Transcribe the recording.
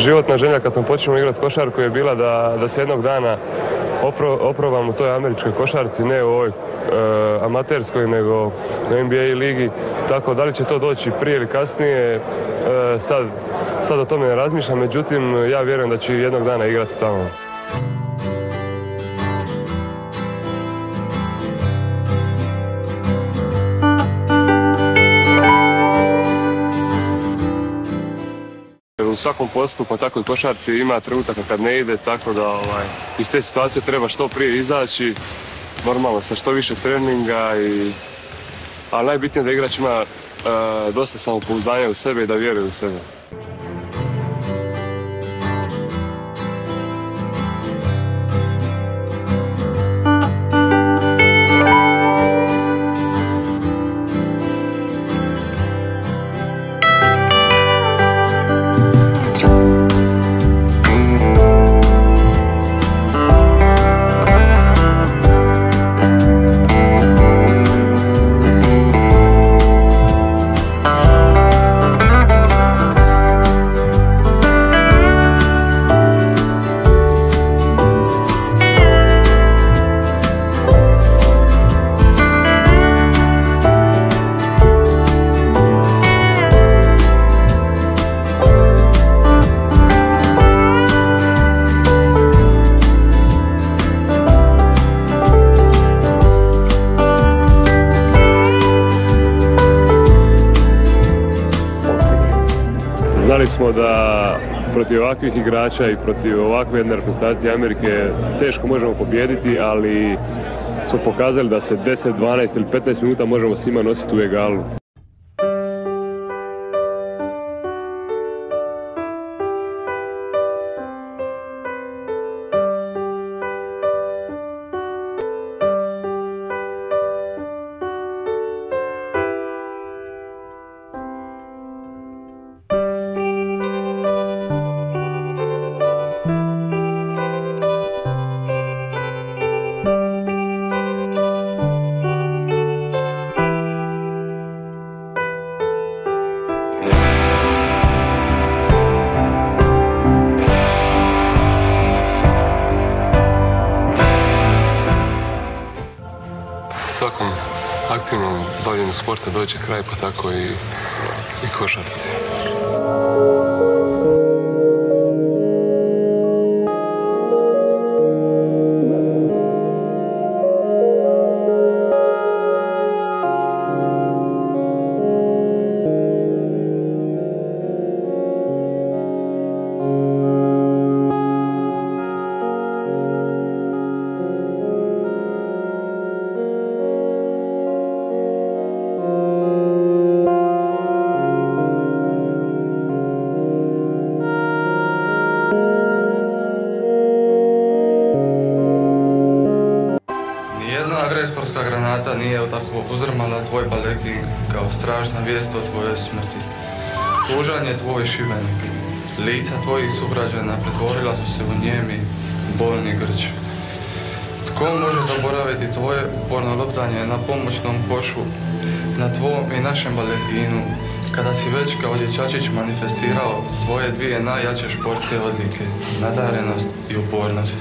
životna želja kad sam počeo igrati košarku je bila da, da se jednog dana opro, oprobam u toj američkoj košarci, ne u ovoj e, amaterskoj, nego u NBA ligi. Tako da li će to doći prije ili kasnije, e, sad, sad o tome ne razmišljam, međutim ja vjerujem da ću jednog dana igrati tamo. Svakom poslu, pa tako i košarci ima trenutaka kad ne ide, tako da ovaj, iz te situacije treba što prije izaći, normalno sa što više treninga i a najbitnije da igrač ima uh, dosta samopouzdanja u sebe i da vjeruje u sebe. Znali smo da protiv ovakvih igrača i protiv ovakve jedne reprezentacije Amerike teško možemo pobijediti, ali smo pokazali da se 10, 12 ili 15 minuta možemo svima nositi u egalu. Svakom aktivnom bavljenju sporta dođe kraj, pa tako i, i košarci. Nijedna granata nije tako uzdrmala tvoj balekin kao strašna vijest o tvojoj smrti. Tužan je tvoj šibenik. Lica tvojih sugrađana pretvorila su se u njemi, bolni grč. Tko može zaboraviti tvoje uporno loptanje na pomoćnom košu, na tvom i našem baletinu, kada si već kao dječačić manifestirao tvoje dvije najjače športske odlike, nadarenost i upornost.